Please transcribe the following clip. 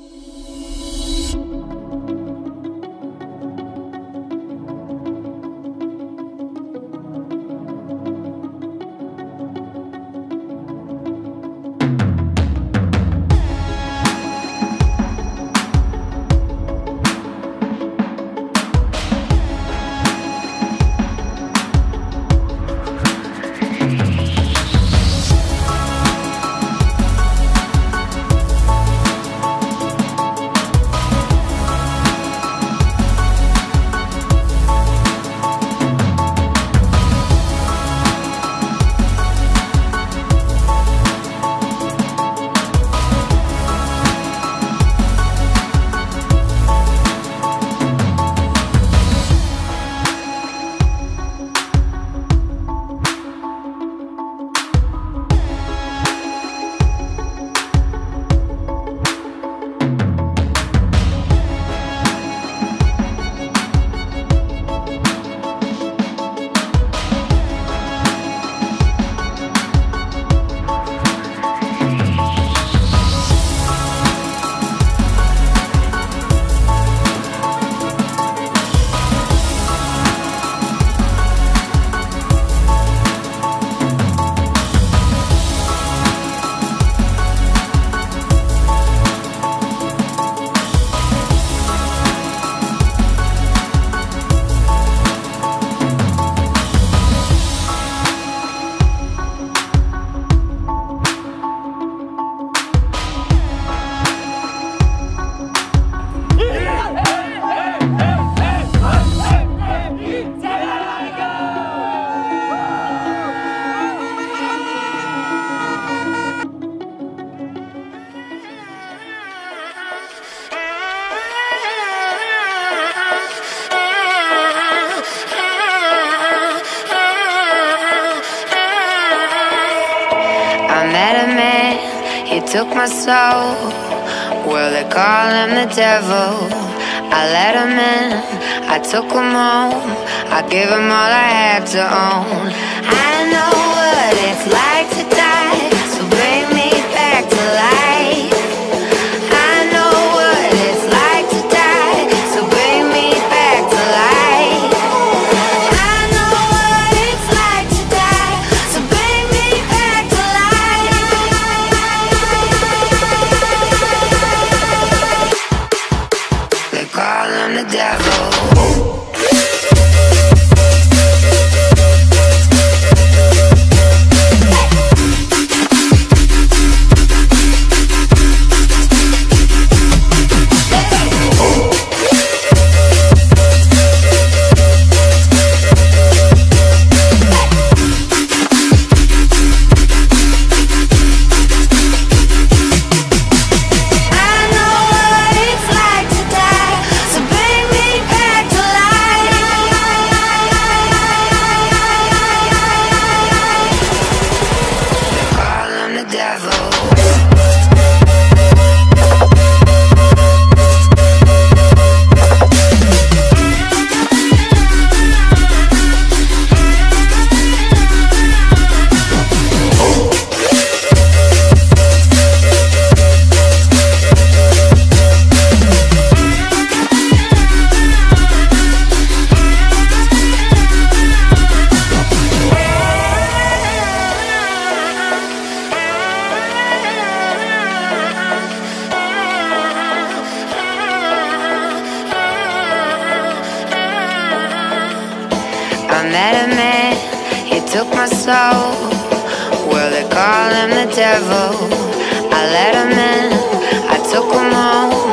you. Took my soul. Well, they call him the devil. I let him in, I took him home. I gave him all I had to own. I met a man, he took my soul. Well, they call him the devil. I let him in, I took him home.